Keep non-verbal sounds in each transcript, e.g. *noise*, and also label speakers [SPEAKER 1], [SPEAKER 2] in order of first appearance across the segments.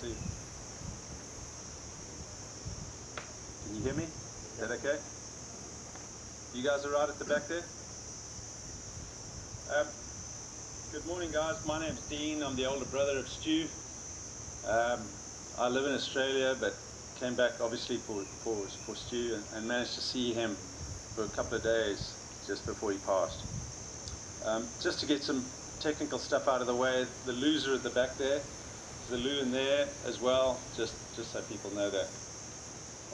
[SPEAKER 1] Two. Can you hear me? Is that okay? You guys are right at the back there? Um, good morning, guys. My name's Dean. I'm the older brother of Stu. Um, I live in Australia, but came back obviously for, for, for Stu and, and managed to see him for a couple of days just before he passed. Um, just to get some technical stuff out of the way, the loser at the back there. A loo in there as well, just, just so people know that.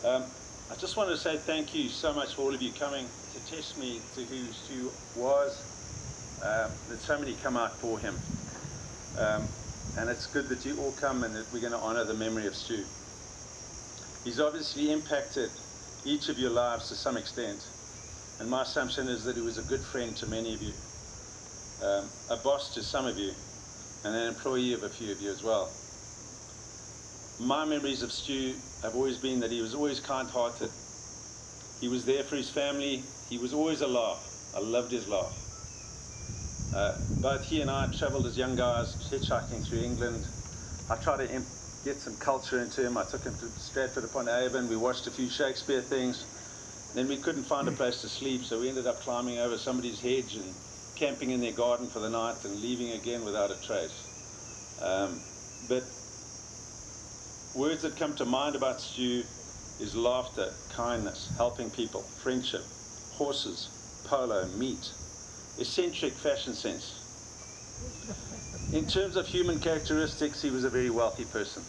[SPEAKER 1] Um, I just wanted to say thank you so much for all of you coming to test me to who Stu was. Um, that so many come out for him. Um, and it's good that you all come and that we're going to honor the memory of Stu. He's obviously impacted each of your lives to some extent. And my assumption is that he was a good friend to many of you um, a boss to some of you, and an employee of a few of you as well. My memories of Stu have always been that he was always kind-hearted. He was there for his family. He was always a laugh. I loved his laugh. Uh, both he and I traveled as young guys, hitchhiking through England. I tried to get some culture into him. I took him to Stratford upon Avon. We watched a few Shakespeare things. Then we couldn't find a place to sleep, so we ended up climbing over somebody's hedge and camping in their garden for the night and leaving again without a trace. Um, but words that come to mind about Stu is laughter, kindness, helping people, friendship, horses, polo, meat, eccentric fashion sense. In terms of human characteristics, he was a very wealthy person.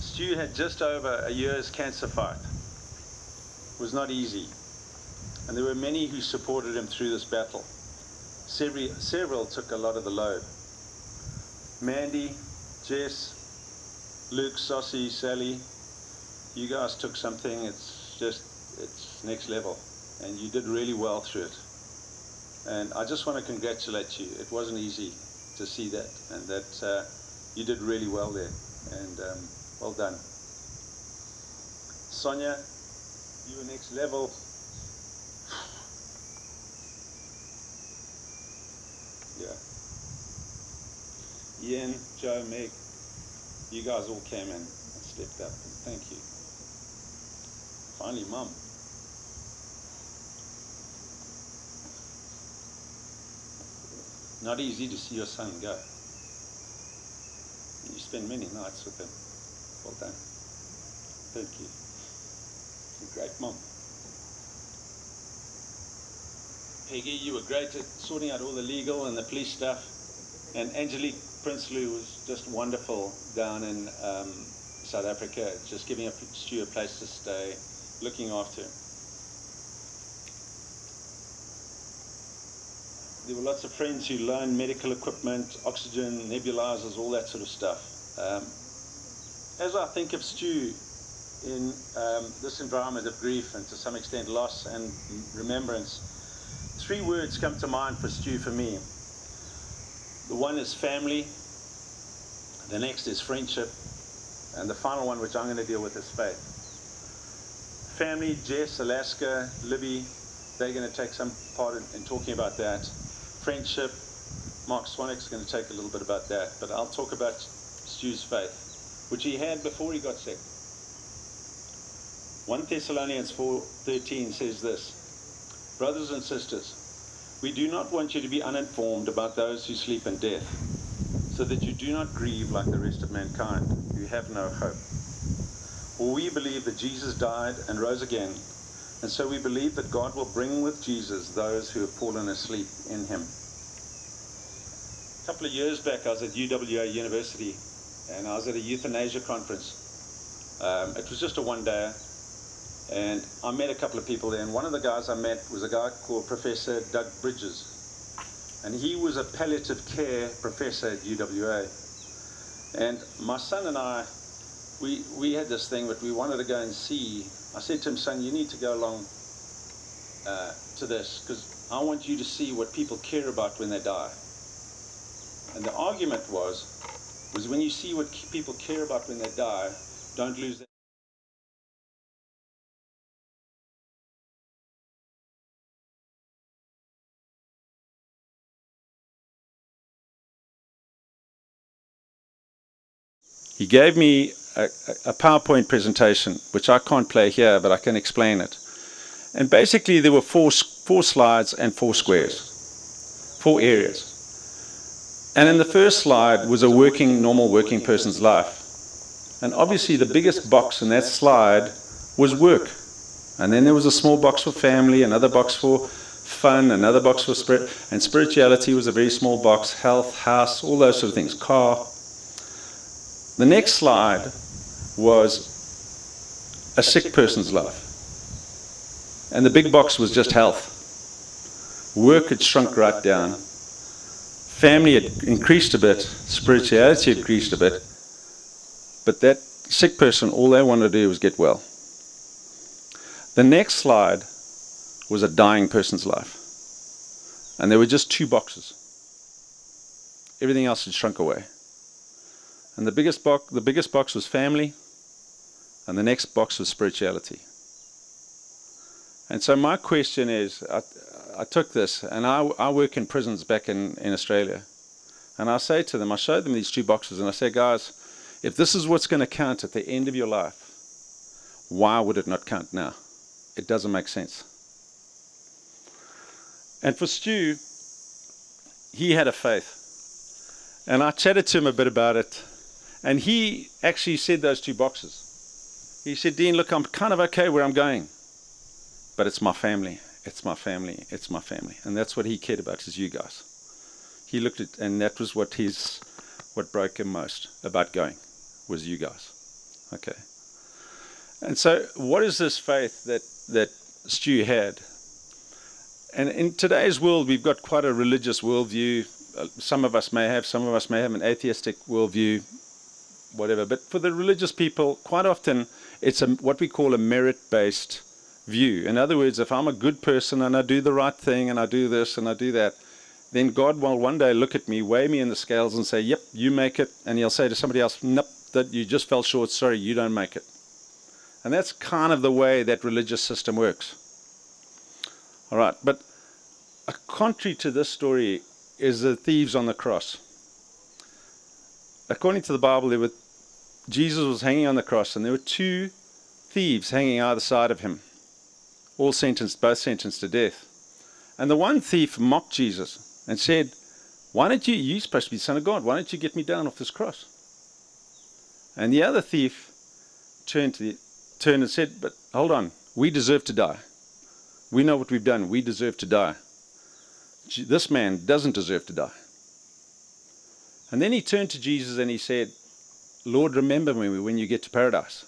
[SPEAKER 1] Stu had just over a year's cancer fight. It was not easy. And there were many who supported him through this battle. Several, several took a lot of the load. Mandy, Jess, Luke, Saucy, Sally, you guys took something, it's just, it's next level. And you did really well through it. And I just want to congratulate you. It wasn't easy to see that, and that uh, you did really well there. And um, well done. Sonia, you were next level. Yeah. Ian, Joe, Meg, you guys all came in and stepped up. Thank you. Finally, Mum. Not easy to see your son go. You spend many nights with him. Well done. Thank you. You're a great mom. Peggy, you were great at sorting out all the legal and the police stuff. And Angelique Prinsloo was just wonderful down in um, South Africa, just giving a Stu a place to stay, looking after him. There were lots of friends who loaned medical equipment, oxygen, nebulizers, all that sort of stuff. Um, as I think of Stu in um, this environment of grief and to some extent loss and remembrance, three words come to mind for Stu for me. The one is family, the next is friendship, and the final one, which I'm going to deal with, is faith. Family, Jess, Alaska, Libby, they're going to take some part in, in talking about that. Friendship, Mark Swanwick's going to take a little bit about that, but I'll talk about Stu's faith, which he had before he got sick. 1 Thessalonians 4:13 says this, Brothers and sisters, we do not want you to be uninformed about those who sleep in death, so that you do not grieve like the rest of mankind, who have no hope. For we believe that Jesus died and rose again, and so we believe that God will bring with Jesus those who have fallen asleep in him. A couple of years back, I was at UWA University, and I was at a euthanasia conference. Um, it was just a one day, and I met a couple of people there, and one of the guys I met was a guy called Professor Doug Bridges. And he was a palliative care professor at UWA. And my son and I, we, we had this thing, but we wanted to go and see. I said to him, son, you need to go along uh, to this, because I want you to see what people care about when they die. And the argument was, was when you see what people care about when they die, don't lose that. He gave me a, a, PowerPoint presentation, which I can't play here, but I can explain it. And basically, there were four, four slides and four squares, four areas. And in the first slide was a working, normal working person's life. And obviously, the biggest box in that slide was work. And then there was a small box for family, another box for fun, another box for spirit, and spirituality was a very small box, health, house, all those sort of things, car. The next slide was a sick person's life. And the big box was just health. Work had shrunk right down. Family had increased a bit. Spirituality had increased a bit. But that sick person, all they wanted to do was get well. The next slide was a dying person's life. And there were just two boxes. Everything else had shrunk away. And the biggest box, the biggest box was family, and the next box was spirituality. And so my question is, I, I took this, and I, I work in prisons back in, in Australia, and I say to them, I show them these two boxes, and I say, guys, if this is what's going to count at the end of your life, why would it not count now? It doesn't make sense. And for Stu, he had a faith. And I chatted to him a bit about it and he actually said those two boxes. He said, Dean, look, I'm kind of okay where I'm going, but it's my family. It's my family. It's my family. And that's what he cared about, is you guys. He looked at, and that was what his, what broke him most about going, was you guys. Okay. And so, what is this faith that, that Stu had? And in today's world, we've got quite a religious worldview. uh, some of us may have, some of us may have an atheistic worldview, whatever. But for the religious people, quite often it's a, what we call a merit based view. In other words, if I'm a good person and I do the right thing and I do this and I do that, then God will one day look at me, weigh me in the scales, and say, Yep, you make it. And He'll say to somebody else, Nope, that you just fell short. Sorry, you don't make it. And that's kind of the way that religious system works. All right, but a contrary to this story is the thieves on the cross. According to the Bible, there were Jesus was hanging on the cross, and there were two thieves hanging either side of him, all sentenced, both sentenced to death. And the one thief mocked Jesus and said, Why don't you, you're supposed to be the Son of God, why don't you get me down off this cross? And the other thief turned, to the, turned and said, But hold on, we deserve to die. We know what we've done, we deserve to die. This man doesn't deserve to die. And then he turned to Jesus and he said, Lord, remember me when you get to paradise.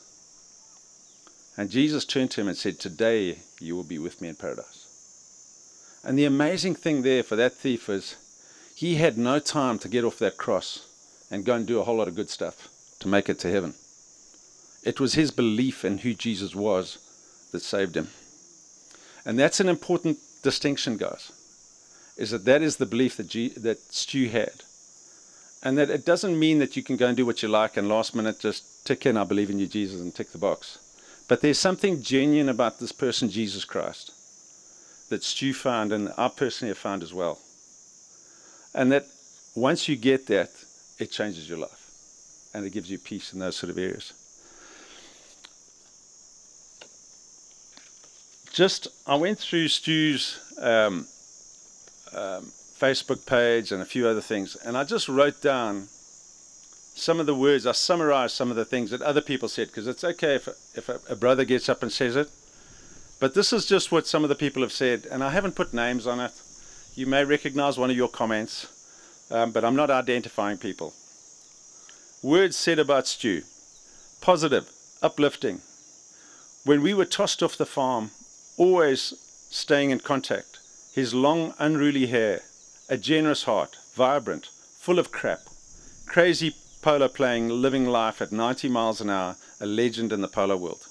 [SPEAKER 1] And Jesus turned to him and said, Today you will be with me in paradise. And the amazing thing there for that thief is he had no time to get off that cross and go and do a whole lot of good stuff to make it to heaven. It was his belief in who Jesus was that saved him. And that's an important distinction, guys, is that that is the belief that, G- that Stu had. And that it doesn't mean that you can go and do what you like and last minute just tick in, I believe in you, Jesus, and tick the box. But there's something genuine about this person, Jesus Christ that Stu found and I personally have found as well. And that once you get that, it changes your life and it gives you peace in those sort of areas. Just, I went through Stu's um, um, Facebook page and a few other things, and I just wrote down some of the words. I summarized some of the things that other people said because it's okay if, if a, a brother gets up and says it but this is just what some of the people have said, and I haven't put names on it. You may recognize one of your comments, um, but I'm not identifying people. Words said about Stu positive, uplifting. When we were tossed off the farm, always staying in contact. His long, unruly hair, a generous heart, vibrant, full of crap, crazy polo playing, living life at 90 miles an hour, a legend in the polo world.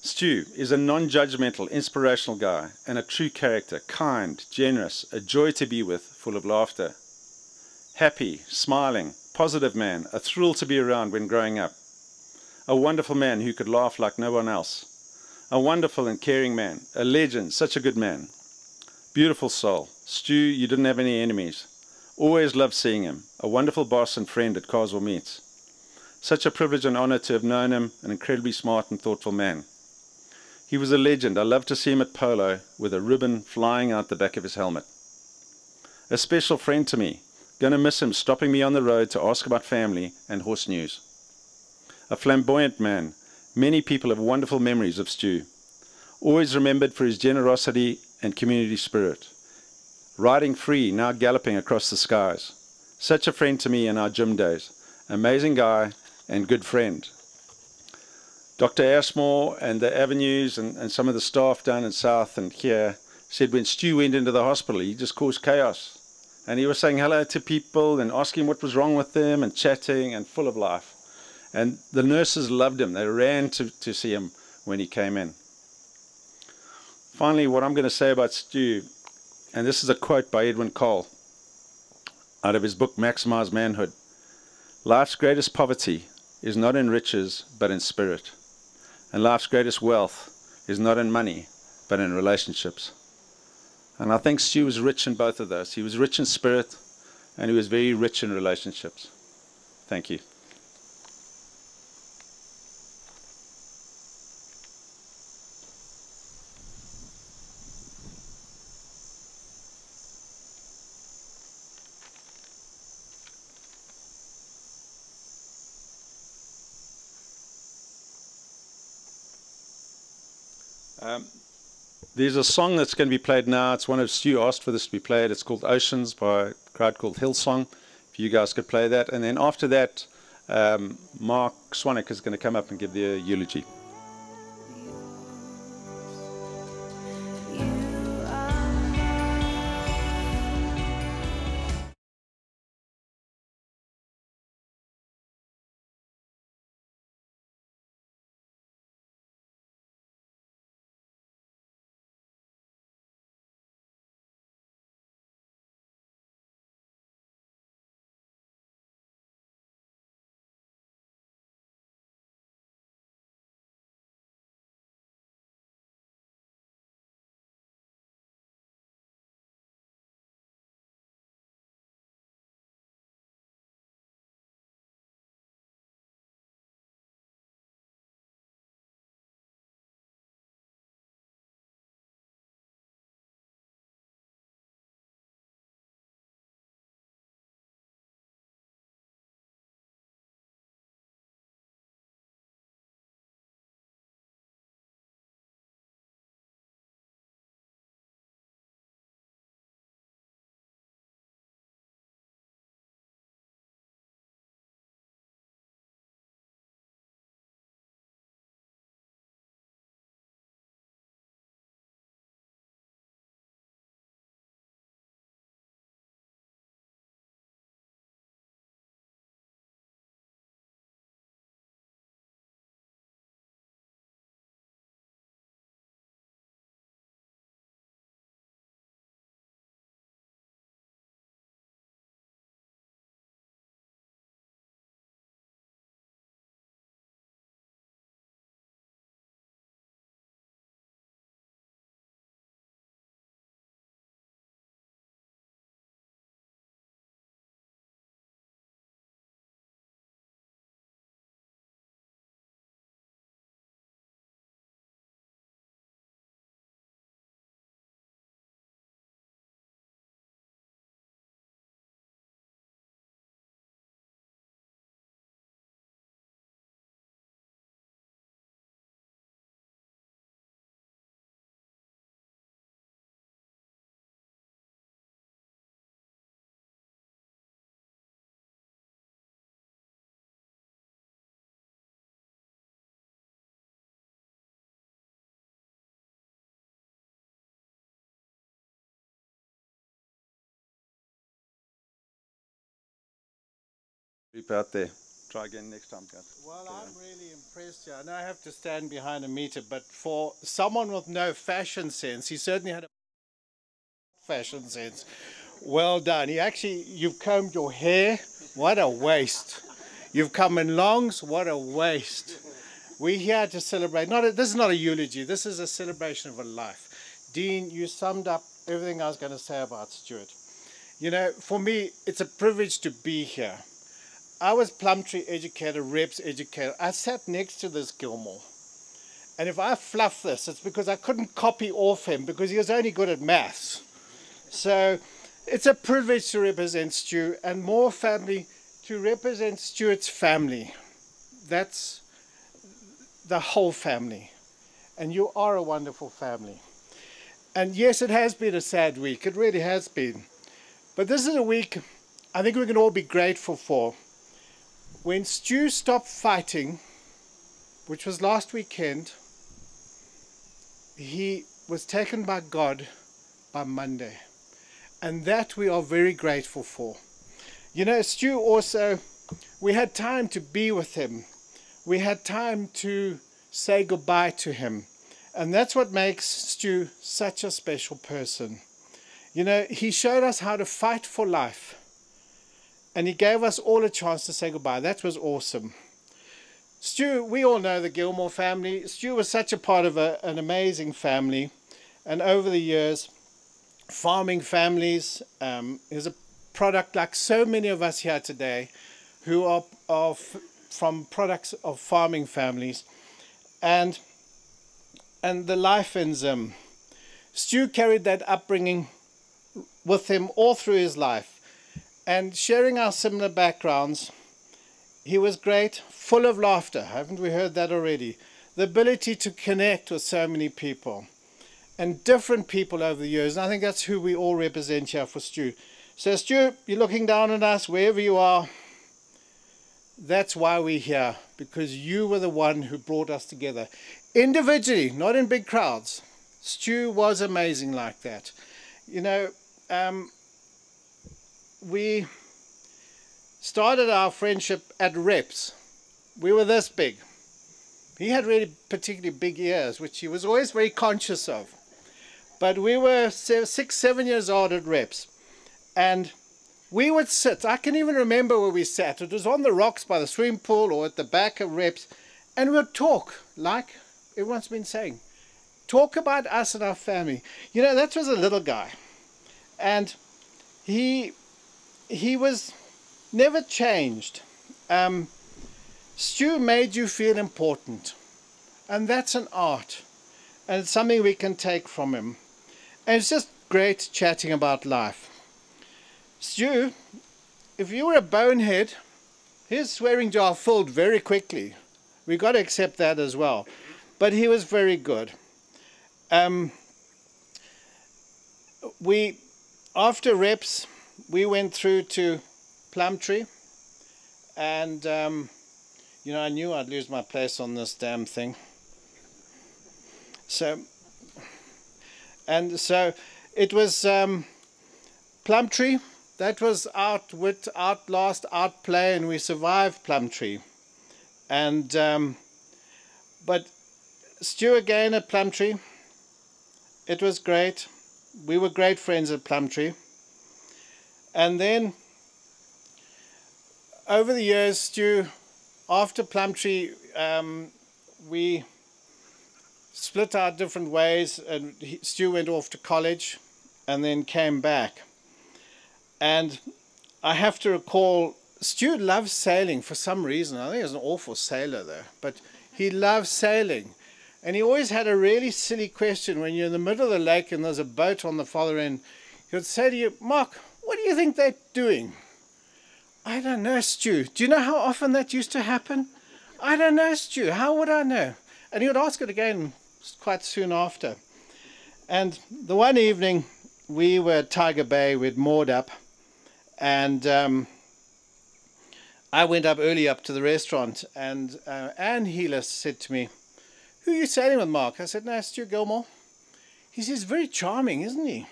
[SPEAKER 1] Stu is a non judgmental, inspirational guy and a true character, kind, generous, a joy to be with, full of laughter. Happy, smiling, positive man, a thrill to be around when growing up. A wonderful man who could laugh like no one else. A wonderful and caring man, a legend, such a good man. Beautiful soul. Stu, you didn't have any enemies. Always loved seeing him. A wonderful boss and friend at Carswell Meats. Such a privilege and honor to have known him, an incredibly smart and thoughtful man. He was a legend. I loved to see him at polo with a ribbon flying out the back of his helmet. A special friend to me. Gonna miss him stopping me on the road to ask about family and horse news. A flamboyant man. Many people have wonderful memories of Stu. Always remembered for his generosity and community spirit. Riding free, now galloping across the skies. Such a friend to me in our gym days. Amazing guy and good friend. Dr. Ashmore and the avenues and, and some of the staff down in South and here said when Stu went into the hospital, he just caused chaos. And he was saying hello to people and asking what was wrong with them and chatting and full of life. And the nurses loved him. They ran to, to see him when he came in. Finally, what I'm going to say about Stu, and this is a quote by Edwin Cole out of his book Maximized Manhood Life's greatest poverty is not in riches, but in spirit. And life's greatest wealth is not in money, but in relationships. And I think Stu was rich in both of those. He was rich in spirit, and he was very rich in relationships. Thank you. Um, there's a song that's going to be played now. It's one of Stu asked for this to be played. It's called Oceans by a crowd called Hillsong. If you guys could play that. And then after that, um, Mark Swanek is going to come up and give the eulogy. Leap out there. Try again next time, guys.
[SPEAKER 2] Well, I'm really impressed here. I know I have to stand behind a meter, but for someone with no fashion sense, he certainly had a fashion sense. Well done. He actually, you've combed your hair. What a waste. You've come in longs. What a waste. We're here to celebrate. Not a, this is not a eulogy. This is a celebration of a life. Dean, you summed up everything I was going to say about Stuart. You know, for me, it's a privilege to be here. I was Plumtree educator, reps educator. I sat next to this Gilmour. And if I fluff this, it's because I couldn't copy off him because he was only good at maths. So it's a privilege to represent Stu and more family to represent Stuart's family. That's the whole family. And you are a wonderful family. And yes, it has been a sad week. It really has been. But this is a week I think we can all be grateful for. When Stu stopped fighting, which was last weekend, he was taken by God by Monday. And that we are very grateful for. You know, Stu also, we had time to be with him. We had time to say goodbye to him. And that's what makes Stu such a special person. You know, he showed us how to fight for life. And he gave us all a chance to say goodbye. That was awesome. Stu, we all know the Gilmour family. Stu was such a part of a, an amazing family. And over the years, farming families um, is a product like so many of us here today who are, are from products of farming families. And, and the life in them. Stu carried that upbringing with him all through his life. And sharing our similar backgrounds, he was great, full of laughter. Haven't we heard that already? The ability to connect with so many people and different people over the years. And I think that's who we all represent here for Stu. So, Stu, you're looking down on us wherever you are. That's why we're here, because you were the one who brought us together individually, not in big crowds. Stu was amazing like that. You know, um, we started our friendship at reps. We were this big. He had really particularly big ears, which he was always very conscious of. But we were six, seven years old at reps. And we would sit. I can even remember where we sat. It was on the rocks by the swimming pool or at the back of reps. And we would talk, like everyone's been saying. Talk about us and our family. You know, that was a little guy. And he he was never changed. Um, Stu made you feel important. And that's an art. And it's something we can take from him. And it's just great chatting about life. Stu, if you were a bonehead, his swearing jar filled very quickly. We've got to accept that as well. But he was very good. Um, we, after reps, we went through to Plumtree, and um, you know, I knew I'd lose my place on this damn thing. So, and so it was um, Plumtree. That was outwit, outlast, outplay, and we survived Plumtree. And um, but Stu again at Plumtree. It was great. We were great friends at Plumtree. And then over the years, Stu, after Plumtree, um, we split our different ways, and he, Stu went off to college and then came back. And I have to recall, Stu loves sailing for some reason. I think he was an awful sailor, though, but he loves sailing. And he always had a really silly question when you're in the middle of the lake and there's a boat on the farther end. He would say to you, Mark, what do you think they're doing? I don't know, Stu. Do you know how often that used to happen? I don't know, Stu. How would I know? And he would ask it again quite soon after. And the one evening we were at Tiger Bay, we'd moored up, and um, I went up early up to the restaurant, and uh, Anne Healer said to me, Who are you sailing with, Mark? I said, No, Stu Gilmour. He says, Very charming, isn't he?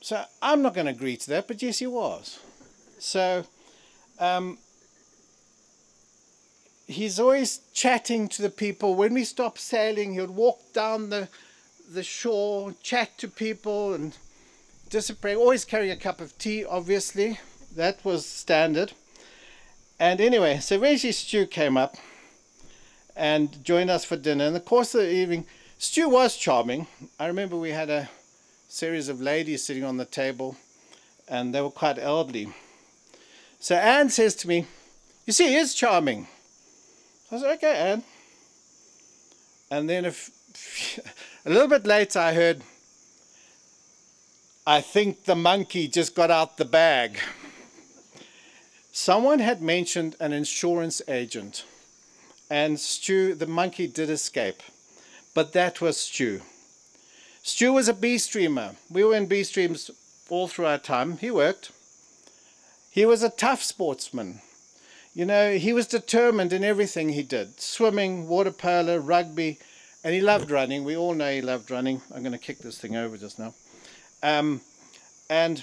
[SPEAKER 2] So I'm not going to agree to that, but yes, he was. So um, he's always chatting to the people. When we stop sailing, he would walk down the the shore, chat to people, and disappear. Always carry a cup of tea, obviously. That was standard. And anyway, so Reggie Stu came up and joined us for dinner. In the course of the evening, Stu was charming. I remember we had a series of ladies sitting on the table, and they were quite elderly. So Anne says to me, You see, he is charming. I said, Okay, Anne. And then a, *laughs* a little bit later, I heard, I think the monkey just got out the bag. Someone had mentioned an insurance agent, and Stu, the monkey, did escape. But that was Stu. Stu was a B streamer. We were in B streams all through our time. He worked. He was a tough sportsman. You know, he was determined in everything he did swimming, water polo, rugby, and he loved running. We all know he loved running. I'm going to kick this thing over just now. Um, and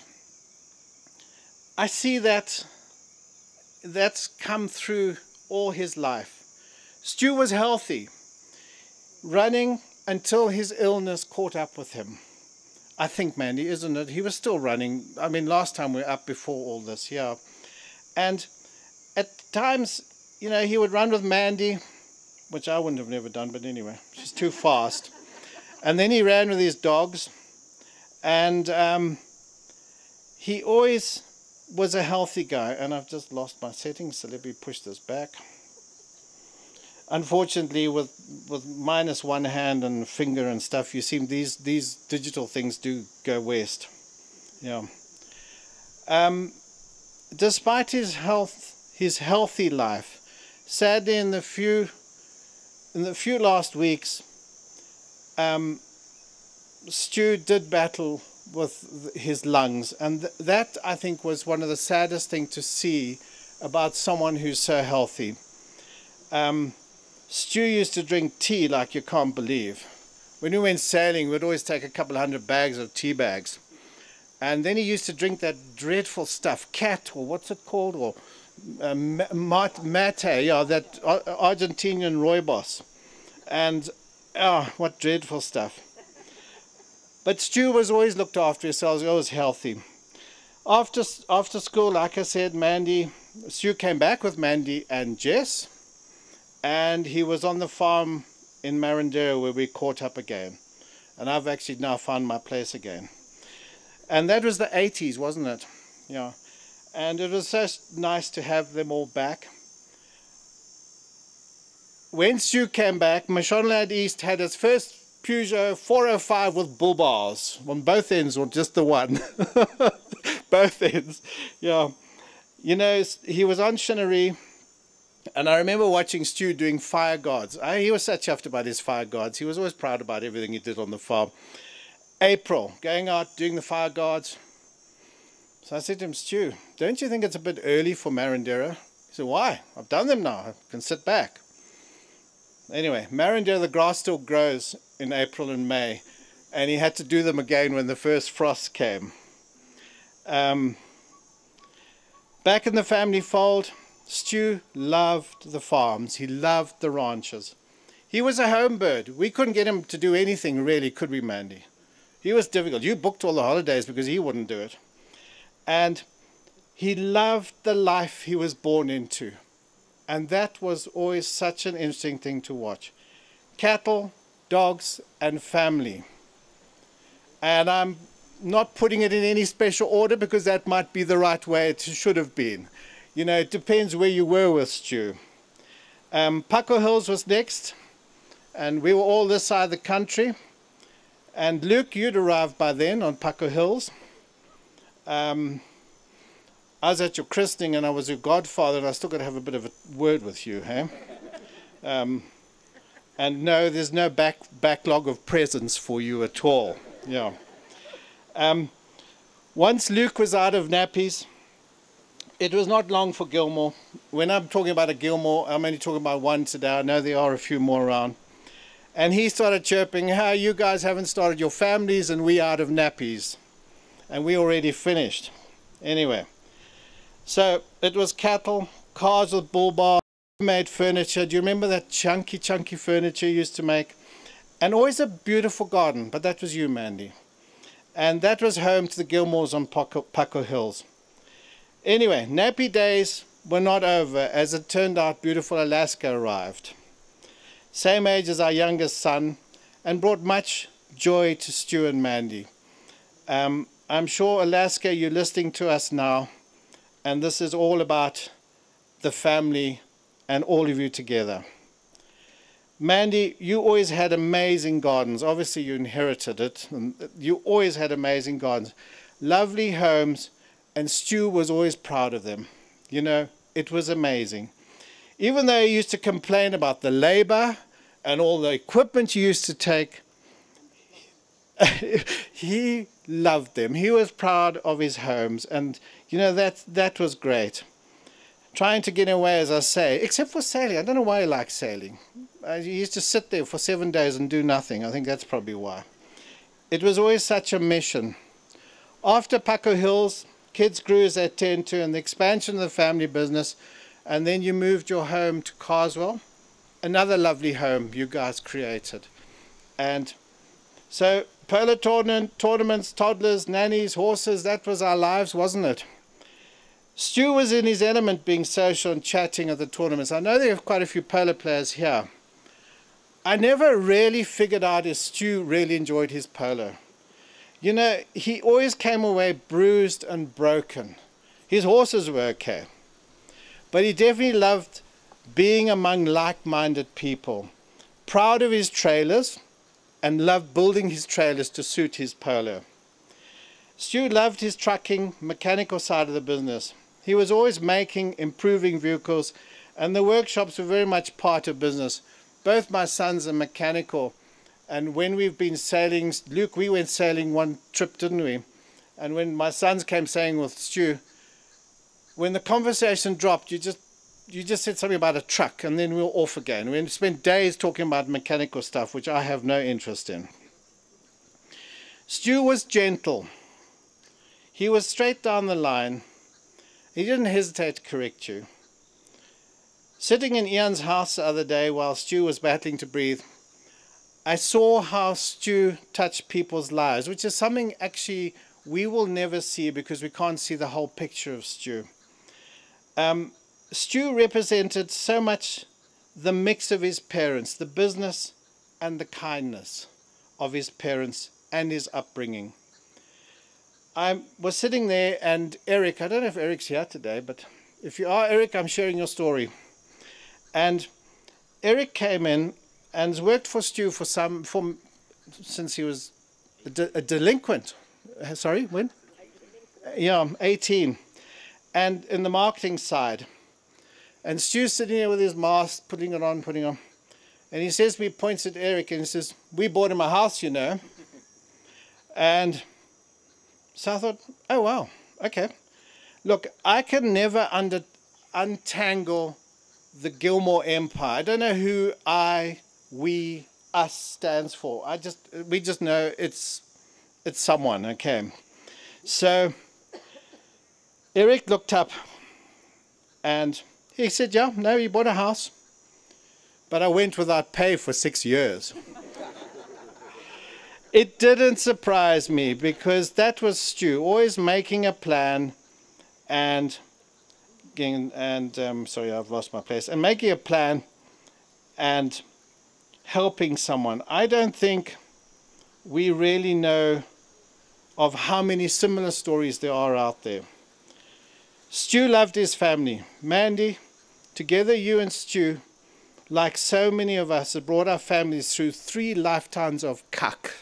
[SPEAKER 2] I see that that's come through all his life. Stu was healthy, running until his illness caught up with him. I think, Mandy, isn't it? He was still running. I mean, last time we were up before all this, yeah. And at times, you know, he would run with Mandy, which I wouldn't have never done, but anyway, she's too *laughs* fast. And then he ran with his dogs, and um, he always was a healthy guy, and I've just lost my settings, so let me push this back. Unfortunately, with with minus one hand and finger and stuff, you see these these digital things do go west. Yeah. Um, despite his health, his healthy life, sadly in the few in the few last weeks, um, Stu did battle with his lungs, and th that I think was one of the saddest things to see about someone who's so healthy. Um, Stu used to drink tea like you can't believe. When we went sailing, we'd always take a couple hundred bags of tea bags. And then he used to drink that dreadful stuff, cat, or what's it called, or uh, mate, yeah, that Argentinian rooibos. And, oh, what dreadful stuff. But Stu was always looked after he was always healthy. After, after school, like I said, Mandy, Stu came back with Mandy and Jess, and he was on the farm in Marondera where we caught up again. And I've actually now found my place again. And that was the 80s, wasn't it? Yeah. And it was so nice to have them all back. When Stu came back, Mashonaland East had its first Peugeot 405 with bull bars on both ends or just the one? *laughs* both ends. Yeah. You know, he was on Shinnery and I remember watching Stu doing fire guards. I, he was so chuffed about his fire guards. He was always proud about everything he did on the farm. April, going out, doing the fire guards. So I said to him, Stu, don't you think it's a bit early for Marondera? He said, why? I've done them now. I can sit back. Anyway, Marondera, the grass still grows in April and May, and he had to do them again when the first frost came. Um, back in the family fold, Stu loved the farms. He loved the ranches. He was a home bird. We couldn't get him to do anything really, could we, Mandy? He was difficult. You booked all the holidays because he wouldn't do it. And he loved the life he was born into. And that was always such an interesting thing to watch. Cattle, dogs, and family. And I'm not putting it in any special order because that might be the right way it should have been. You know, it depends where you were with Stu. Um, Paco Hills was next, and we were all this side of the country. And Luke, you'd arrived by then on Paco Hills. Um, I was at your christening and I was your godfather and I still got to have a bit of a word with you, hey? Um, and no, there's no back, backlog of presents for you at all. Yeah. Um, once Luke was out of nappies, it was not long for Gilmour. When I'm talking about a Gilmour, I'm only talking about one today. I know there are a few more around. And he started chirping, how you guys haven't started your families and we out of nappies. And we already finished. Anyway. So it was cattle, cars with bull bars. made furniture. Do you remember that chunky, chunky furniture you used to make? And always a beautiful garden, but that was you, Mandy. And that was home to the Gilmours on Paco, Paco Hills. Anyway, nappy days were not over. As it turned out, beautiful Alaska arrived. Same age as our youngest son, and brought much joy to Stu and Mandy. Um, I'm sure, Alaska, you're listening to us now, and this is all about the family and all of you together. Mandy, you always had amazing gardens. Obviously, you inherited it. You always had amazing gardens. Lovely homes, and Stu was always proud of them. You know, it was amazing. Even though he used to complain about the labor and all the equipment you used to take, *laughs* he loved them. He was proud of his homes, and you know that that was great. Trying to get away, as I say, except for sailing. I don't know why he liked sailing. He used to sit there for seven days and do nothing. I think that's probably why. It was always such a mission. After Paco Hills, kids grew as they tend to, and the expansion of the family business, and then you moved your home to Carswell, another lovely home you guys created. And so polo tournament, tournaments, toddlers, nannies, horses, that was our lives, wasn't it? Stu was in his element being social and chatting at the tournaments. I know there are quite a few polo players here. I never really figured out if Stu really enjoyed his polo. You know, he always came away bruised and broken. His horses were okay. But he definitely loved being among like-minded people. Proud of his trailers and loved building his trailers to suit his polo. Stu loved his trucking, mechanical side of the business. He was always making, improving vehicles, and the workshops were very much part of business. Both my sons are mechanical, and when we've been sailing, Luke, we went sailing one trip, didn't we? And when my sons came sailing with Stu, when the conversation dropped, you just you just said something about a truck, and then we were off again. We spent days talking about mechanical stuff, which I have no interest in. Stu was gentle. He was straight down the line. He didn't hesitate to correct you. Sitting in Ian's house the other day while Stu was battling to breathe, I saw how Stu touched people's lives, which is something actually we will never see because we can't see the whole picture of Stu. Um, Stu represented so much the mix of his parents, the business and the kindness of his parents and his upbringing. I was sitting there and Eric, I don't know if Eric's here today, but if you are Eric, I'm sharing your story. And Eric came in and worked for Stu for some, for, since he was a, de, a delinquent. Uh, sorry, when? Yeah, 18. And in the marketing side. And Stu's sitting there with his mask, putting it on, putting it on. And he says me, points at Eric, and he says, We bought him a house, you know. And so I thought, oh, wow, okay. Look, I can never under, untangle the Gilmour Empire. I don't know who I, we, us stands for. I just, we just know it's, it's someone, okay. So Eric looked up and he said, yeah, no, he bought a house. But I went without pay for six years. *laughs* it didn't surprise me because that was Stu, always making a plan and and um, sorry, I've lost my place, and making a plan and helping someone. I don't think we really know of how many similar stories there are out there. Stu loved his family. Mandy, together you and Stu, like so many of us, have brought our families through three lifetimes of cuck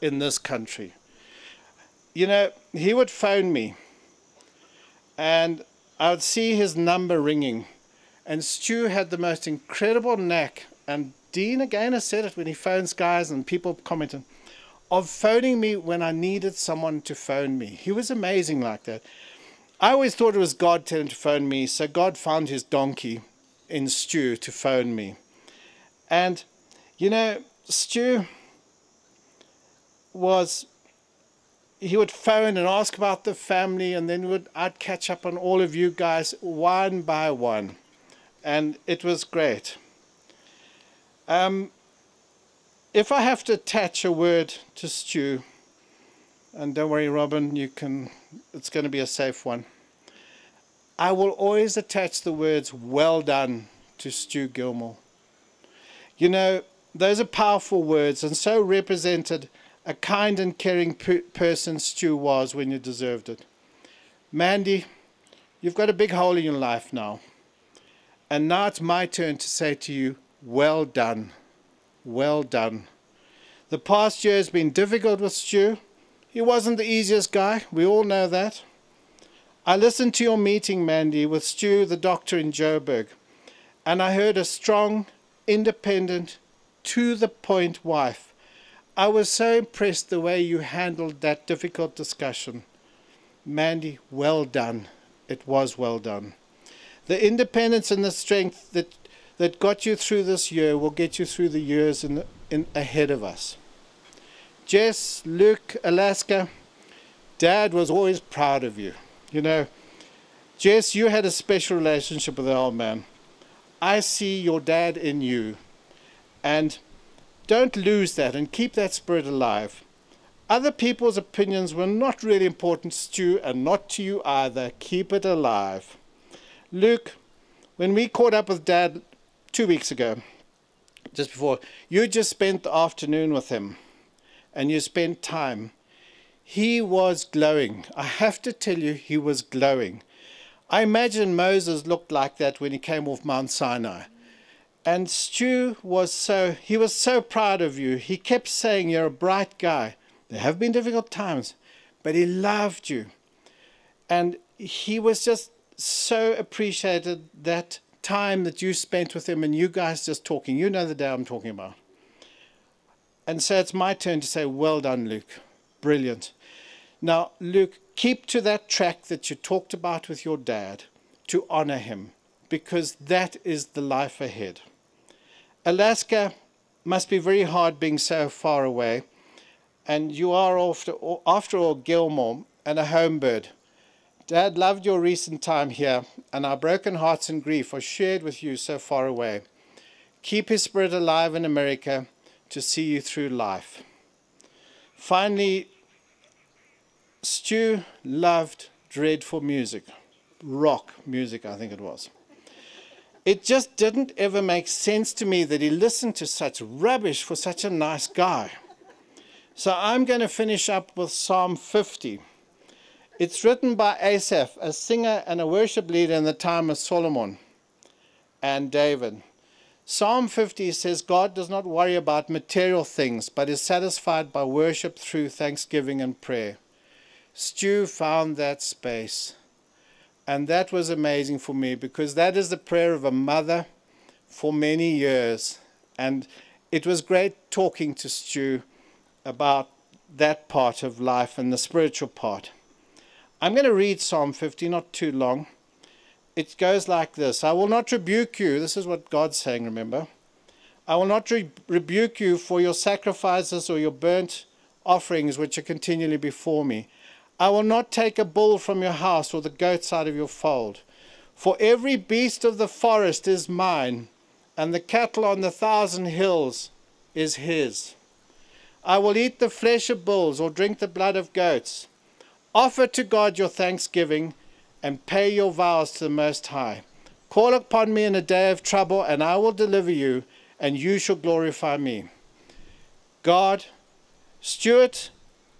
[SPEAKER 2] in this country. You know, he would phone me and I would see his number ringing. And Stu had the most incredible knack, and Dean again has said it when he phones guys and people commenting, of phoning me when I needed someone to phone me. He was amazing like that. I always thought it was God telling to phone me, so God found his donkey in Stu to phone me. And, you know, Stu was he would phone and ask about the family and then would I'd catch up on all of you guys one by one and it was great. Um, if I have to attach a word to Stu, and don't worry, Robin, you can. It's going to be a safe one. I will always attach the words "well done" to Stu Gilmour. You know, those are powerful words, and so represented a kind and caring per- person Stu was when you deserved it. Mandy, you've got a big hole in your life now. And now it's my turn to say to you, well done. Well done. The past year has been difficult with Stu. He wasn't the easiest guy, we all know that. I listened to your meeting, Mandy, with Stu, the doctor in Joburg, and I heard a strong, independent, to the point wife. I was so impressed the way you handled that difficult discussion. Mandy, well done. It was well done. The independence and the strength that, that got you through this year will get you through the years in, in, ahead of us. Jess, Luke, Alaska, Dad was always proud of you. You know, Jess, you had a special relationship with the old man. I see your dad in you. And don't lose that and keep that spirit alive. Other people's opinions were not really important to you and not to you either. Keep it alive. Luke, when we caught up with Dad two weeks ago, just before, you just spent the afternoon with him and you spent time. He was glowing. I have to tell you, he was glowing. I imagine Moses looked like that when he came off Mount Sinai. And Stu was so, he was so proud of you. He kept saying, You're a bright guy. There have been difficult times, but he loved you. And he was just so appreciated that time that you spent with him and you guys just talking. You know the day I'm talking about. And so it's my turn to say, Well done, Luke. Brilliant. Now, Luke, keep to that track that you talked about with your dad to honor him because that is the life ahead. Alaska must be very hard being so far away, and you are after, after all Gilmour and a home bird. Dad loved your recent time here, and our broken hearts and grief are shared with you so far away. Keep his spirit alive in America to see you through life. Finally, Stu loved dreadful music, rock music, I think it was. It just didn't ever make sense to me that he listened to such rubbish for such a nice guy. So I'm going to finish up with Psalm 50. It's written by Asaph, a singer and a worship leader in the time of Solomon and David. Psalm 50 says God does not worry about material things, but is satisfied by worship through thanksgiving and prayer. Stu found that space. And that was amazing for me because that is the prayer of a mother for many years. And it was great talking to Stu about that part of life and the spiritual part. I'm going to read Psalm 50, not too long. It goes like this I will not rebuke you. This is what God's saying, remember. I will not re- rebuke you for your sacrifices or your burnt offerings which are continually before me. I will not take a bull from your house or the goats out of your fold. For every beast of the forest is mine, and the cattle on the thousand hills is his. I will eat the flesh of bulls or drink the blood of goats. Offer to God your thanksgiving and pay your vows to the Most High. Call upon me in a day of trouble, and I will deliver you, and you shall glorify me. God, Stuart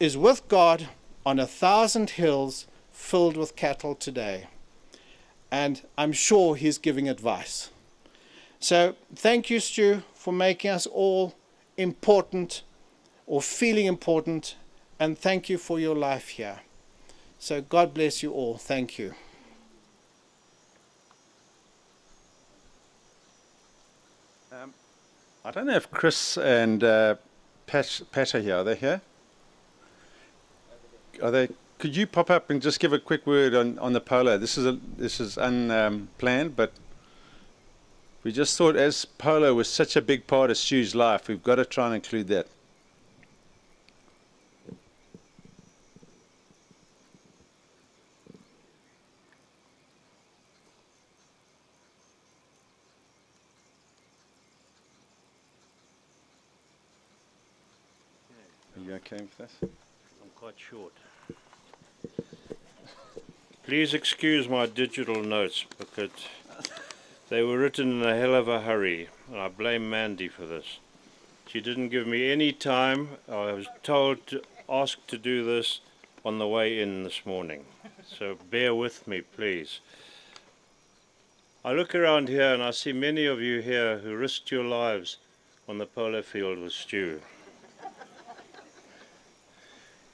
[SPEAKER 2] is with God on a thousand hills filled with cattle today. And I'm sure he's giving advice. So thank you, Stu, for making us all important or feeling important. And thank you for your life here. So God bless you all. Thank you.
[SPEAKER 1] Um, I don't know if Chris and uh, Pat, are here. Are they here? Are they? Could you pop up and just give a quick word on, on the polo? This is a this is unplanned, but we just thought as polo was such a big part of Stu's life, we've got to try and include that. You okay with this?
[SPEAKER 3] I'm quite short. Please excuse my digital notes because they were written in a hell of a hurry, and I blame Mandy for this. She didn't give me any time. I was told to ask to do this on the way in this morning. So bear with me, please. I look around here and I see many of you here who risked your lives on the polo field with Stu.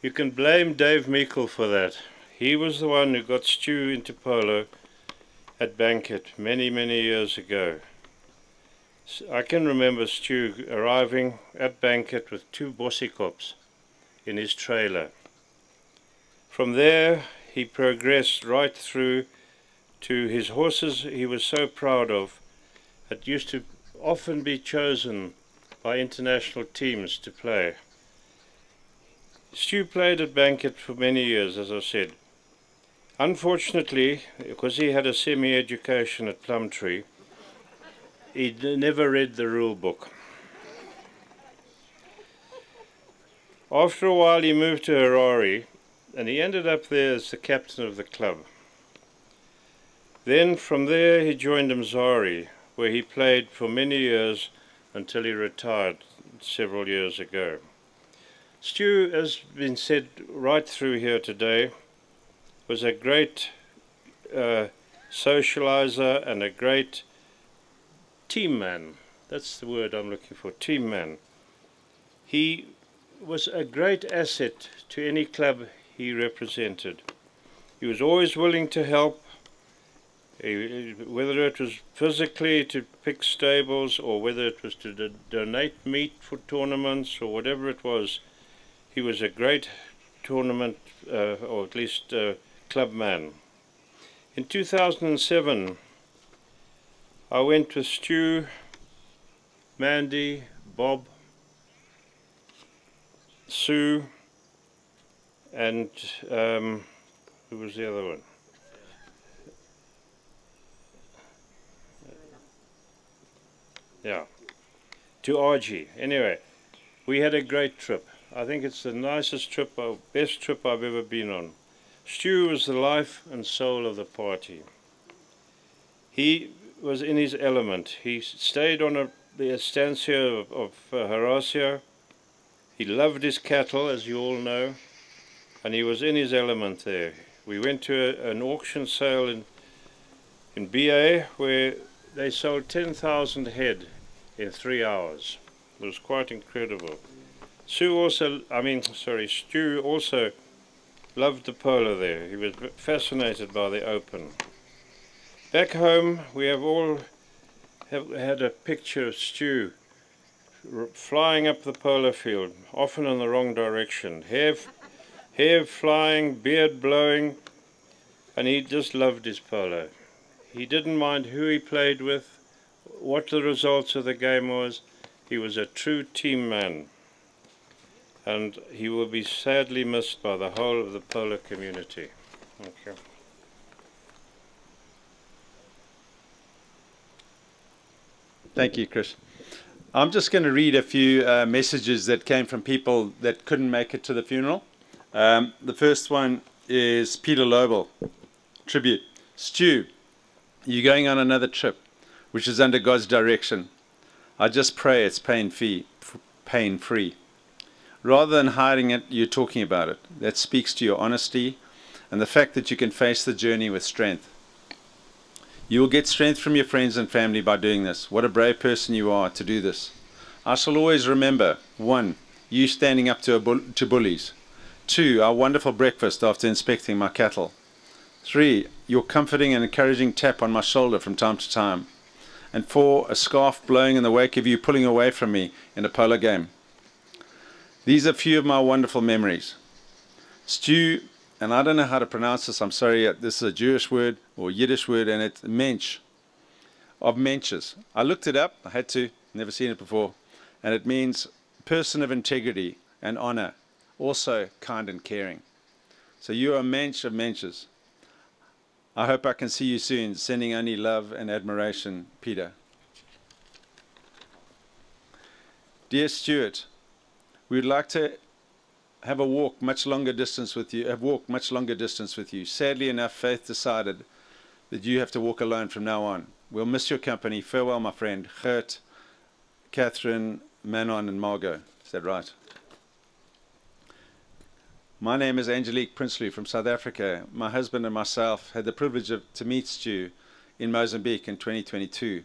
[SPEAKER 3] You can blame Dave Meikle for that. He was the one who got Stu into polo at Banket many, many years ago. I can remember Stu arriving at Banket with two bossy cops in his trailer. From there, he progressed right through to his horses he was so proud of that used to often be chosen by international teams to play. Stu played at Banket for many years, as I said. Unfortunately, because he had a semi-education at Plumtree, he never read the rule book. After a while, he moved to Harare, and he ended up there as the captain of the club. Then from there, he joined Mzari, where he played for many years until he retired several years ago. Stu, as been said right through here today, was a great uh, socializer and a great team man. That's the word I'm looking for, team man. He was a great asset to any club he represented. He was always willing to help, eh, whether it was physically to pick stables or whether it was to do- donate meat for tournaments or whatever it was. He was a great tournament, uh, or at least uh, club man. In 2007, I went with Stu, Mandy, Bob, Sue, and um, who was the other one? Yeah, to RG. Anyway, we had a great trip. I think it's the nicest trip, best trip I've ever been on. Stu was the life and soul of the party. He was in his element. He stayed on a, the estancia of, of uh, Horacio. He loved his cattle, as you all know, and he was in his element there. We went to a, an auction sale in in BA where they sold 10,000 head in three hours. It was quite incredible. Sue also, I mean, sorry, Stu also loved the polo there. He was fascinated by the open. Back home, we have all have had a picture of Stu flying up the polo field, often in the wrong direction. Hair, hair flying, beard blowing, and he just loved his polo. He didn't mind who he played with, what the results of the game was. He was a true team man. And he will be sadly missed by the whole of the polo community. Thank you.
[SPEAKER 1] Thank you, Chris. I'm just going to read a few uh, messages that came from people that couldn't make it to the funeral. Um, the first one is Peter Lobel, tribute. Stu, you're going on another trip, which is under God's direction. I just pray it's pain free. Pain free. Rather than hiding it, you're talking about it. That speaks to your honesty and the fact that you can face the journey with strength. You will get strength from your friends and family by doing this. What a brave person you are to do this. I shall always remember one, you standing up to, bull- to bullies. Two, our wonderful breakfast after inspecting my cattle. Three, your comforting and encouraging tap on my shoulder from time to time. And four, a scarf blowing in the wake of you pulling away from me in a polo game. These are a few of my wonderful memories. Stu, and I don't know how to pronounce this, I'm sorry, uh, this is a Jewish word or Yiddish word, and it's mensch, of menches. I looked it up, I had to, never seen it before, and it means person of integrity and honor, also kind and caring. So you are a mensch of menches. I hope I can see you soon, sending only love and admiration, Peter. Dear Stuart, we would like to have a walk much longer distance with you, have walked much longer distance with you. Sadly enough, Faith decided that you have to walk alone from now on. We'll miss your company. Farewell, my friend. Gert, Catherine, Manon, and Margot. Is that right? My name is Angelique Prinsley from South Africa. My husband and myself had the privilege of, to meet Stu in Mozambique in 2022.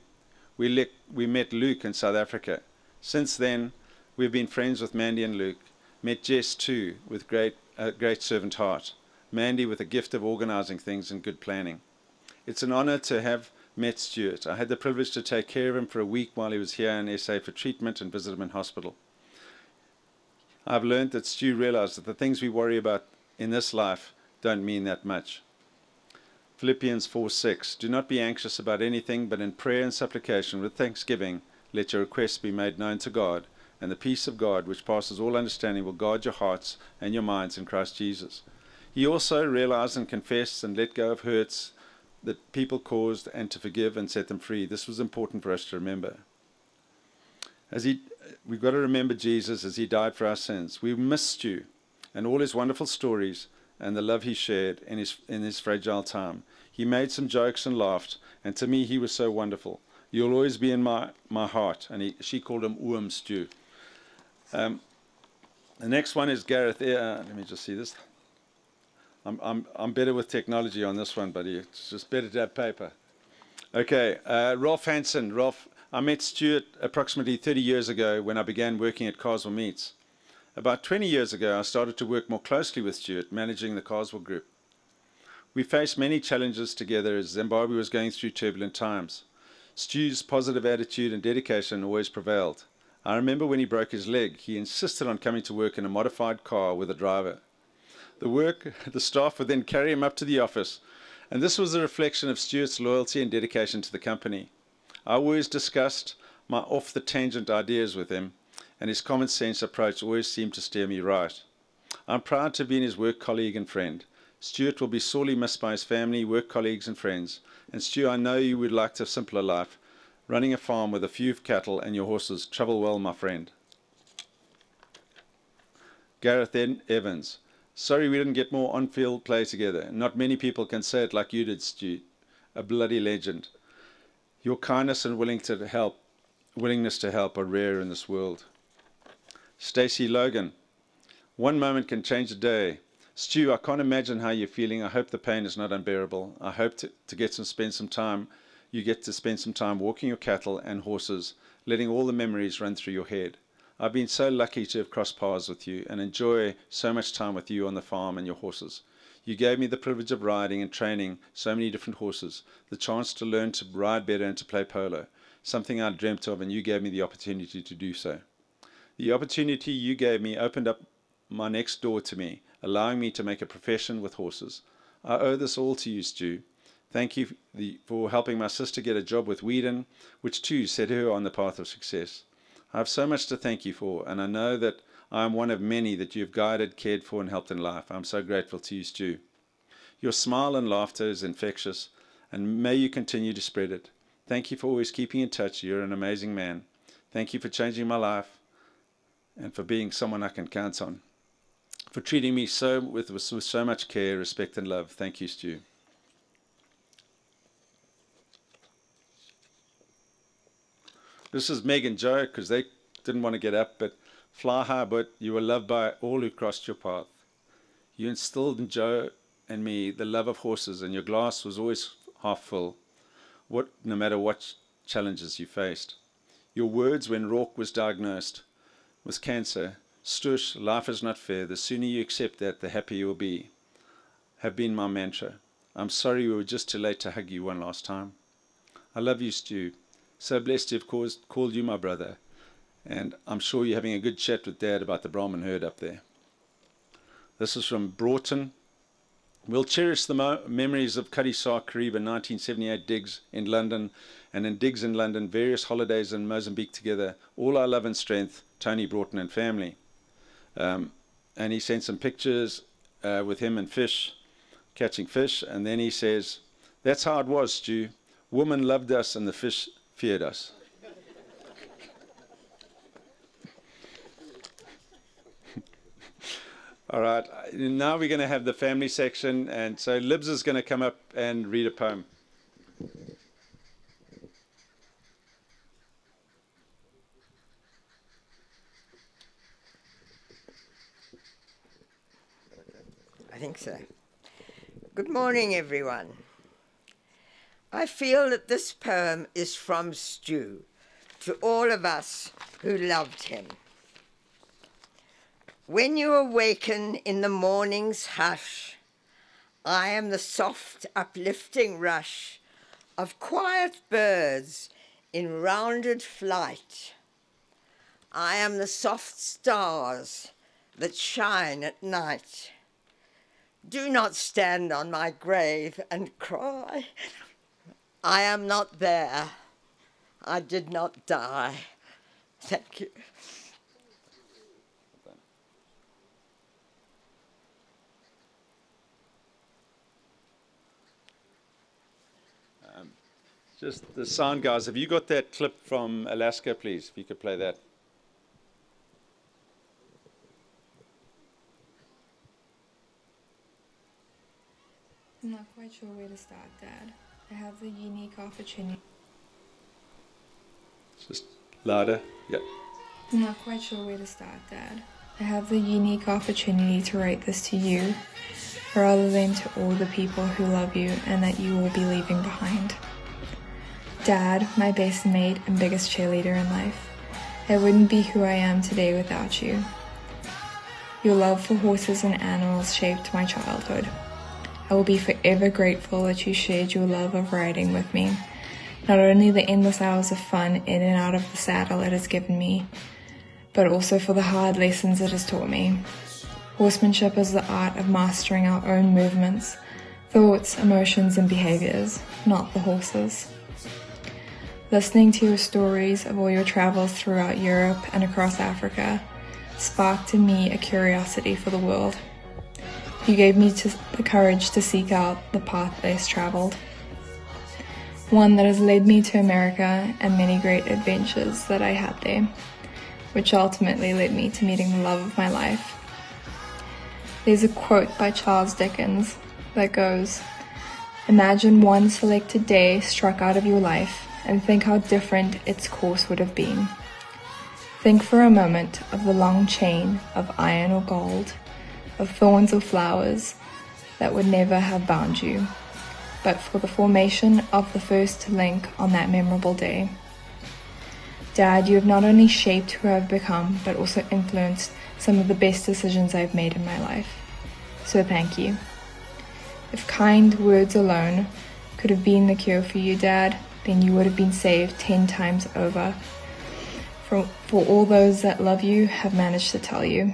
[SPEAKER 1] We, le- we met Luke in South Africa. Since then, we've been friends with Mandy and Luke. Met Jess too, with great, a great servant heart. Mandy with a gift of organizing things and good planning. It's an honor to have met Stuart. I had the privilege to take care of him for a week while he was here in SA for treatment and visit him in hospital. I've learned that Stu realized that the things we worry about in this life don't mean that much. Philippians 4 6. Do not be anxious about anything, but in prayer and supplication with thanksgiving, let your requests be made known to God, and the peace of God, which passes all understanding, will guard your hearts and your minds in Christ Jesus. He also realized and confessed and let go of hurts that people caused and to forgive and set them free. This was important for us to remember. As he, we've got to remember Jesus as he died for our sins. We missed you and all his wonderful stories and the love he shared in his, in his fragile time. He made some jokes and laughed, and to me he was so wonderful. You'll always be in my, my heart. And he, she called him Oom Stu. Um, the next one is Gareth. Uh, let me just see this. I'm, I'm, I'm better with technology on this one, buddy. It's just better to have paper. Okay, uh, Rolf Hansen. Rolf, I met Stuart approximately 30 years ago when I began working at Carswell Meats. About 20 years ago, I started to work more closely with Stuart, managing the Carswell Group. We faced many challenges together as Zimbabwe was going through turbulent times. Stu's positive attitude and dedication always prevailed. I remember when he broke his leg, he insisted on coming to work in a modified car with a driver. The work, *laughs* the staff would then carry him up to the office, and this was a reflection of Stuart's loyalty and dedication to the company. I always discussed my off the tangent ideas with him, and his common sense approach always seemed to steer me right. I'm proud to have been his work colleague and friend. Stuart will be sorely missed by his family, work colleagues, and friends. And Stu, I know you would like to have a simpler life. Running a farm with a few cattle and your horses. Travel well, my friend. Gareth Evans. Sorry we didn't get more on-field play together. Not many people can say it like you did, Stu. A bloody legend. Your kindness and willing to help, willingness to help are rare in this world. Stacy Logan. One moment can change a day. Stu, I can't imagine how you're feeling. I hope the pain is not unbearable. I hope to, to get some spend some time. You get to spend some time walking your cattle and horses, letting all the memories run through your head. I've been so lucky to have crossed paths with you and enjoy so much time with you on the farm and your horses. You gave me the privilege of riding and training so many different horses, the chance to learn to ride better and to play polo, something I dreamt of, and you gave me the opportunity to do so. The opportunity you gave me opened up my next door to me, allowing me to make a profession with horses. I owe this all to you, Stu. Thank you for helping my sister get a job with Whedon, which too set her on the path of success. I have so much to thank you for, and I know that I am one of many that you have guided, cared for, and helped in life. I'm so grateful to you, Stu. Your smile and laughter is infectious, and may you continue to spread it. Thank you for always keeping in touch. You're an amazing man. Thank you for changing my life and for being someone I can count on for treating me so with, with, with so much care, respect, and love. Thank you, Stu. This is Meg and Joe because they didn't want to get up, but fly high, but you were loved by all who crossed your path. You instilled in Joe and me the love of horses, and your glass was always half full, what, no matter what challenges you faced. Your words when Rourke was diagnosed with cancer Stush, life is not fair. The sooner you accept that, the happier you'll be. Have been my mantra. I'm sorry we were just too late to hug you one last time. I love you, Stu. So blessed to have caused, called you my brother. And I'm sure you're having a good chat with Dad about the Brahman herd up there. This is from Broughton. We'll cherish the mo- memories of Sark Kariba 1978 digs in London and in digs in London, various holidays in Mozambique together. All our love and strength, Tony Broughton and family. Um, and he sent some pictures uh, with him and fish, catching fish. And then he says, That's how it was, Stu. Woman loved us and the fish feared us. *laughs*
[SPEAKER 4] All right. Now we're going to have the family section, and so Libs is going to come up and read a poem.
[SPEAKER 5] I think so. Good morning, everyone. I feel that this poem is from Stu to all of us who loved him. When you awaken in the morning's hush, I am the soft, uplifting rush of quiet birds in rounded flight. I am the soft stars that shine at night. Do not stand on my grave and cry. I am not there. I did not die. Thank you.
[SPEAKER 4] Um, just the sound guys, have you got that clip from Alaska, please? If you could play that.
[SPEAKER 6] I'm not quite sure where to start, Dad. I have the unique opportunity.
[SPEAKER 4] Just louder. Yep.
[SPEAKER 6] I'm not quite sure where to start, Dad. I have the unique opportunity to write this to you, rather than to all the people who love you and that you will be leaving behind. Dad, my best mate and biggest cheerleader in life, I wouldn't be who I am today without you. Your love for horses and animals shaped my childhood. I will be forever grateful that you shared your love of riding with me. Not only the endless hours of fun in and out of the saddle it has given me, but also for the hard lessons it has taught me. Horsemanship is the art of mastering our own movements, thoughts, emotions, and behaviors, not the horses. Listening to your stories of all your travels throughout Europe and across Africa sparked in me a curiosity for the world. You gave me the courage to seek out the path less traveled. One that has led me to America and many great adventures that I had there, which ultimately led me to meeting the love of my life. There's a quote by Charles Dickens that goes Imagine one selected day struck out of your life and think how different its course would have been. Think for a moment of the long chain of iron or gold, of thorns or flowers that would never have bound you, but for the formation of the first link on that memorable day. Dad, you have not only shaped who I've become, but also influenced some of the best decisions I've made in my life. So thank you. If kind words alone could have been the cure for you, Dad, then you would have been saved ten times over. For, for all those that love you have managed to tell you.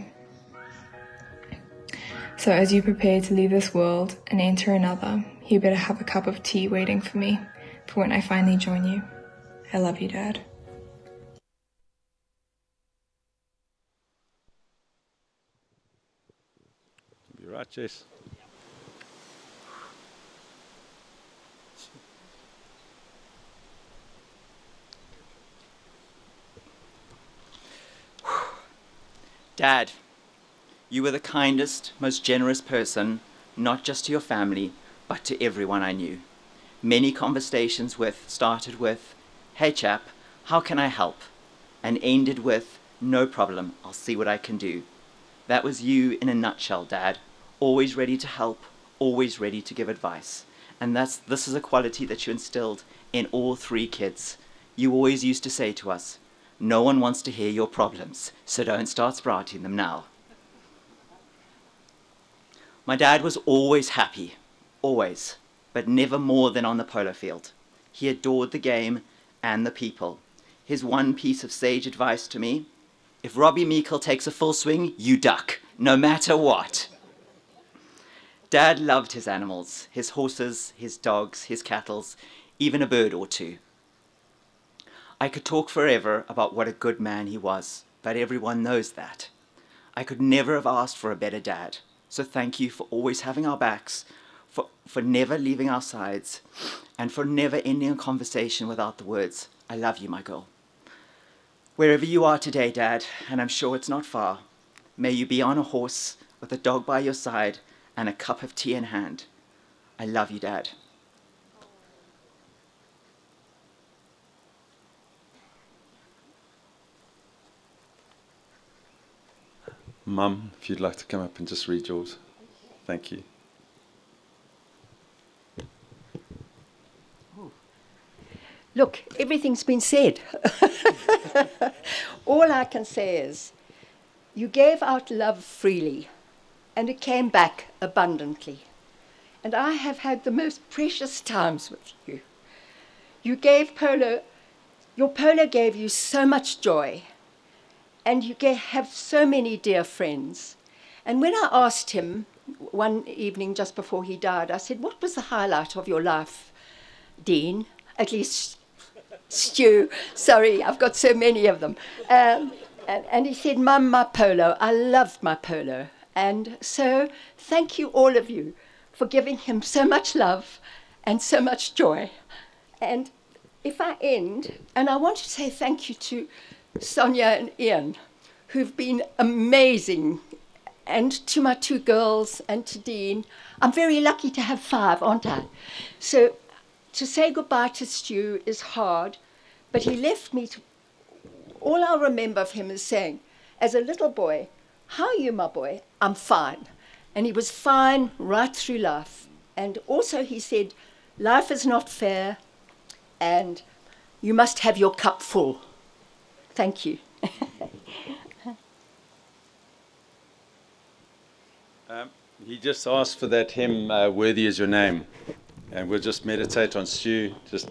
[SPEAKER 6] So as you prepare to leave this world and enter another, you better have a cup of tea waiting for me for when I finally join you. I love you, Dad.
[SPEAKER 4] You're right, Jess.
[SPEAKER 7] Dad, you were the kindest, most generous person, not just to your family, but to everyone I knew. Many conversations with started with, Hey chap, how can I help? And ended with, No problem, I'll see what I can do. That was you in a nutshell, Dad. Always ready to help, always ready to give advice. And that's this is a quality that you instilled in all three kids. You always used to say to us, no one wants to hear your problems, so don't start sprouting them now. My dad was always happy, always, but never more than on the polo field. He adored the game and the people. His one piece of sage advice to me if Robbie Meikle takes a full swing, you duck, no matter what. Dad loved his animals, his horses, his dogs, his cattle, even a bird or two. I could talk forever about what a good man he was, but everyone knows that. I could never have asked for a better dad. So thank you for always having our backs, for, for never leaving our sides, and for never ending a conversation without the words, I love you, my girl. Wherever you are today, Dad, and I'm sure it's not far, may you be on a horse with a dog by your side and a cup of tea in hand. I love you, Dad.
[SPEAKER 4] Mum, if you'd like to come up and just read yours. Thank you.
[SPEAKER 8] Look, everything's been said. *laughs* All I can say is you gave out love freely and it came back abundantly. And I have had the most precious times with you. You gave Polo, your Polo gave you so much joy and you ga- have so many dear friends. And when I asked him one evening just before he died, I said, What was the highlight of your life, Dean? At least Stu. Sorry, I've got so many of them. Um, and, and he said, Mum, my polo. I loved my polo. And so thank you, all of you, for giving him so much love and so much joy. And if I end, and I want to say thank you to Sonia and Ian, who've been amazing, and to my two girls and to Dean. I'm very lucky to have five, aren't I? So to say goodbye to Stu is hard, but he left me to. All I'll remember of him is saying, as a little boy, How are you, my boy? I'm fine. And he was fine right through life. And also, he said, Life is not fair, and you must have your cup full. Thank you. *laughs*
[SPEAKER 4] Um, he just asked for that hymn, uh, Worthy is Your Name. And we'll just meditate on Stu, just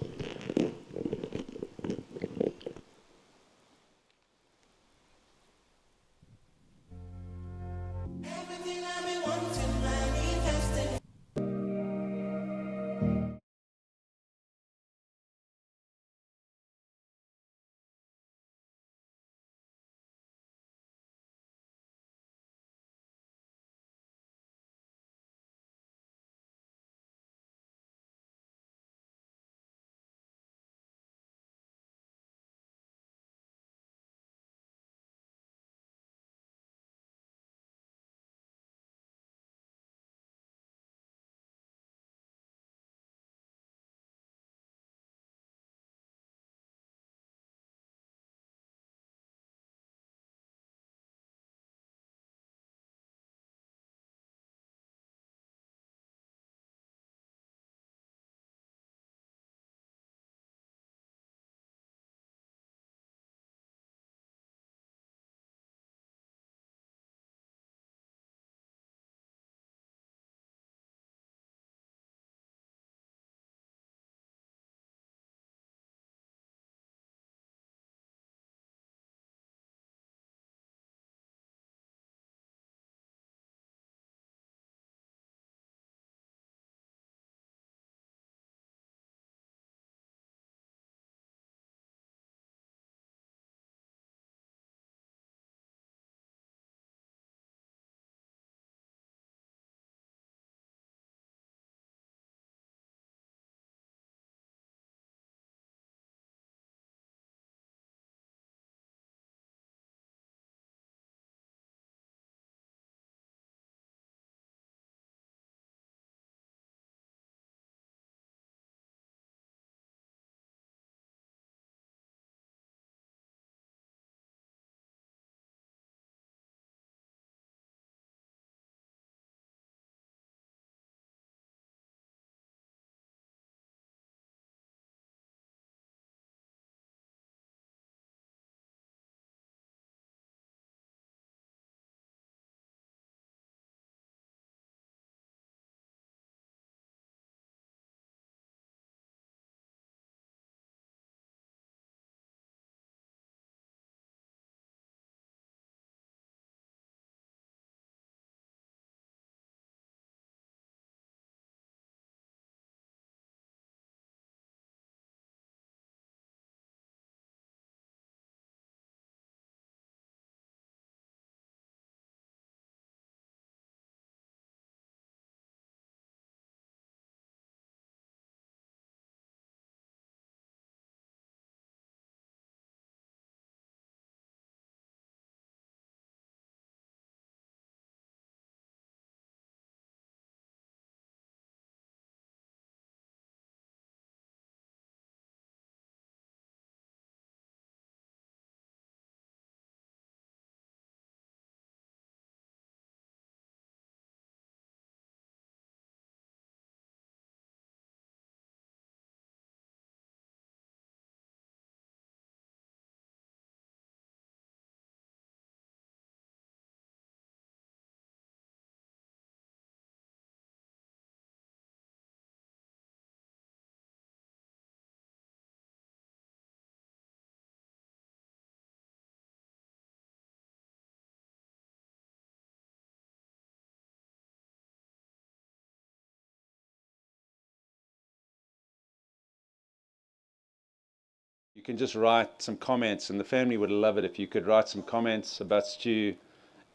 [SPEAKER 1] can just write some comments, and the family would love it if you could write some comments about Stu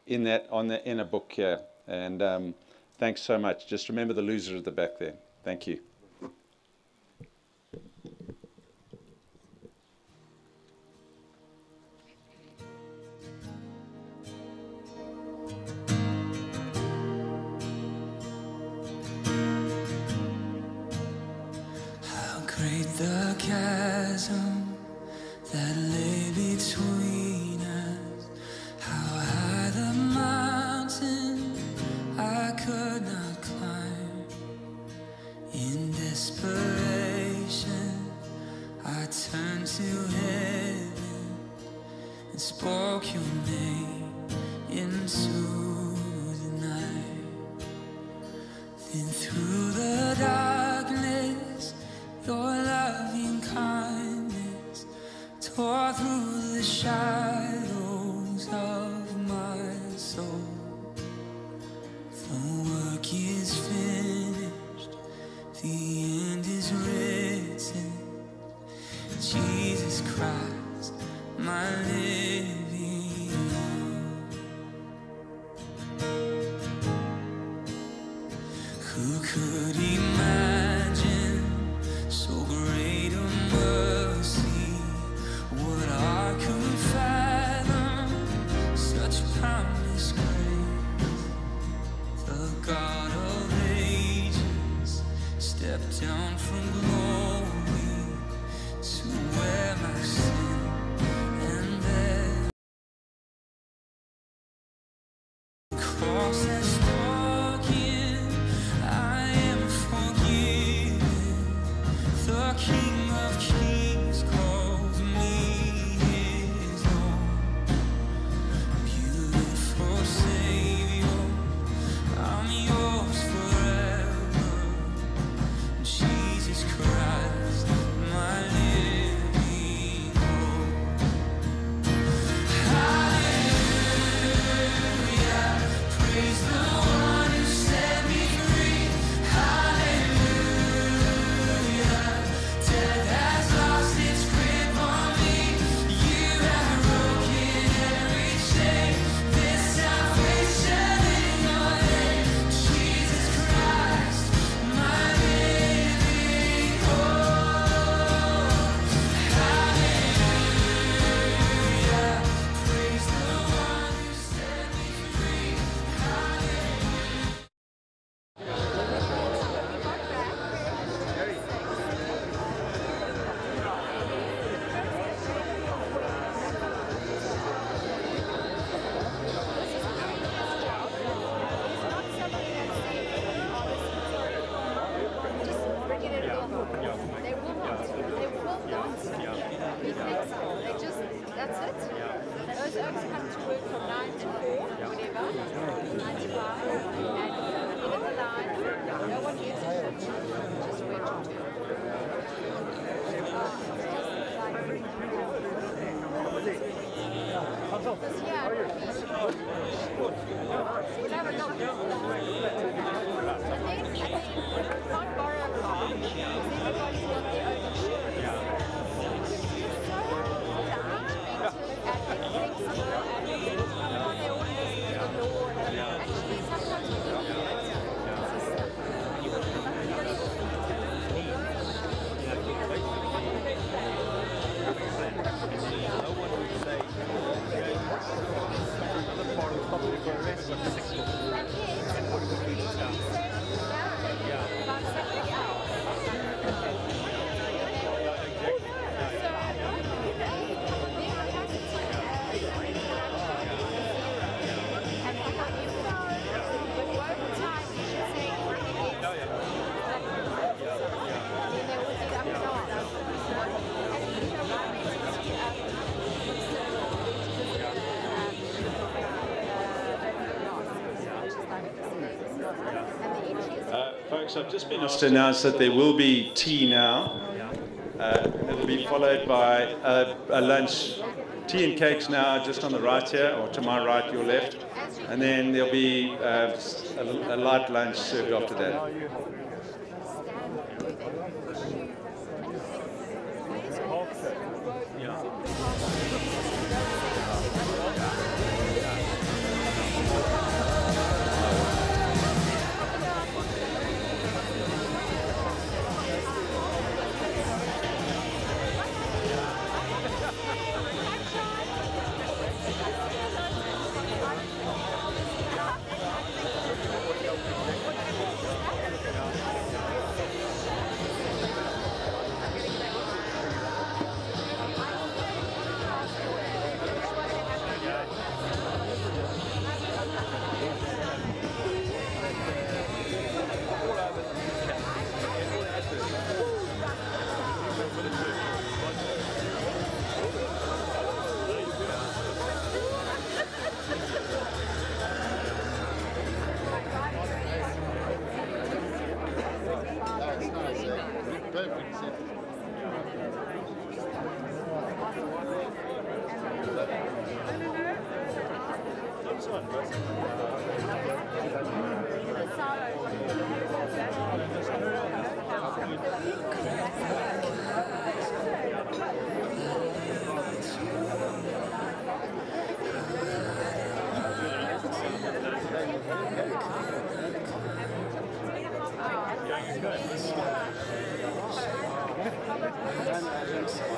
[SPEAKER 1] in that on the inner book here. And um, thanks so much. Just remember the loser at the back there. Thank you.
[SPEAKER 9] through the night, then through.
[SPEAKER 1] I've just been asked to announce that there will be tea now. Uh, it'll be followed by a, a, lunch. Tea and cakes now, just on the right here, or to my right, your left. And then there'll be uh, a, a light lunch served after that.
[SPEAKER 9] Thank
[SPEAKER 10] you.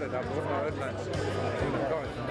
[SPEAKER 10] göra
[SPEAKER 11] det, både Ölands och Karlsson.